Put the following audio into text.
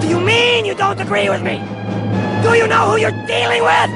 Do you mean you don't agree with me? Do you know who you're dealing with?